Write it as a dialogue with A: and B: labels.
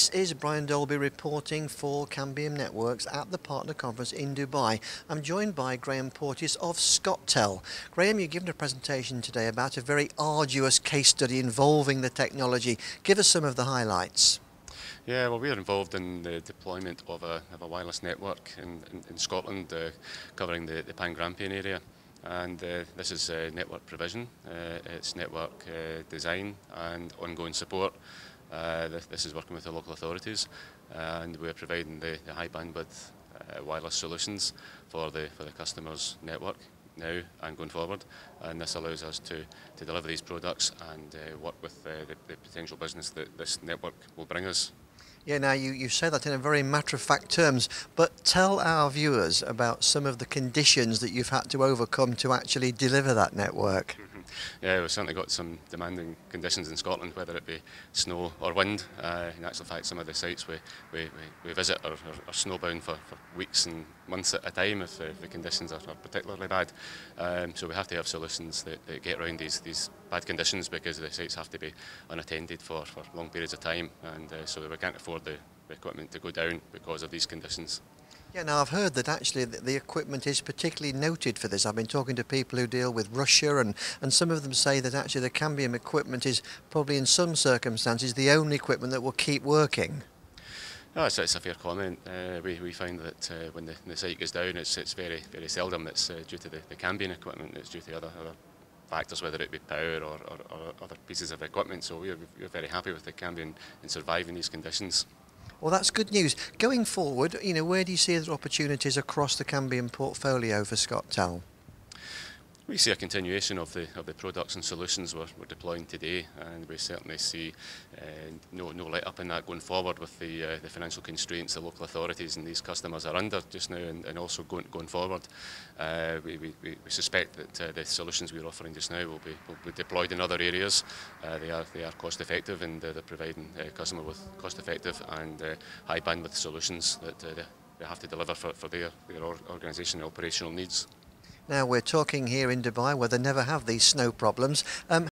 A: This is Brian Dolby reporting for Cambium Networks at the Partner Conference in Dubai. I'm joined by Graham Porteous of ScotTel. Graham, you've given a presentation today about a very arduous case study involving the technology. Give us some of the highlights.
B: Yeah, well, we are involved in the deployment of a, of a wireless network in, in, in Scotland, uh, covering the, the Pan-Grampian area. And uh, this is uh, network provision, uh, it's network uh, design and ongoing support. Uh, this, this, is working with the local authorities and we're providing the, the high bandwidth uh, wireless solutions for the, for the customer's network now and going forward and this allows us to, to deliver these products and uh, work with uh, the, the potential business that this network will bring us.
A: Yeah, now you, you say that in a very matter-of-fact terms, but tell our viewers about some of the conditions that you've had to overcome to actually deliver that network.
B: Mm-hmm. yeah, we've certainly got some demanding conditions in Scotland, whether it be snow or wind. Uh, in actual fact, some of the sites we, we, we, we visit are, are, are snowbound for, for weeks and months at a time if the, if the conditions are, are particularly bad. Um, so we have to have solutions that, that get around these, these bad conditions because the sites have to be unattended for, for long periods of time. And uh, so we can't afford the, the equipment to go down because of these conditions.
A: Yeah, now I've heard that actually the, equipment is particularly noted for this. I've been talking to people who deal with Russia and, and some of them say that actually the Cambium equipment is probably in some circumstances the only equipment that will keep working.
B: No, it's, it's a fair comment. Uh, we, we find that uh, when the, the site goes down, it's, it's very very seldom it's uh, due to the, the Cambium equipment, it's due to other, other factors, whether it be power or, or, or other pieces of equipment. So we're, we're very happy with the Cambium in surviving these conditions.
A: Well, that's good news. Going forward, you know, where do you see the opportunities across the Cambium portfolio for Scott ScotTel?
B: We see a continuation of the of the products and solutions we're, we're deploying today, and we certainly see uh, no no let up in that going forward with the uh, the financial constraints the local authorities and these customers are under just now, and, and also going going forward. Uh, we, we, we suspect that the solutions we're offering just now will be will be deployed in other areas. They are they are cost effective and they're providing uh, customer with cost effective and high bandwidth solutions that they, have to deliver for, for their their organisation and operational needs.
A: Now we're talking here in Dubai where they never have these snow problems. Um,